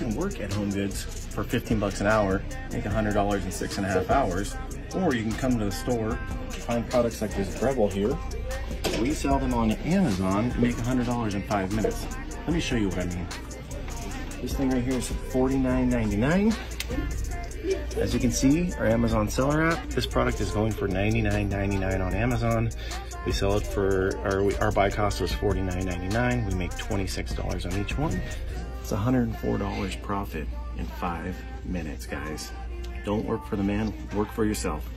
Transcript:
can work at Home Goods for 15 bucks an hour, make $100 in six and a half hours, or you can come to the store, find products like this Breville here. We sell them on Amazon and make $100 in five minutes. Let me show you what I mean. This thing right here is $49.99. As you can see, our Amazon seller app, this product is going for $99.99 on Amazon. We sell it for, our, our buy cost was $49.99. We make $26 on each one. It's $104 profit in five minutes, guys. Don't work for the man, work for yourself.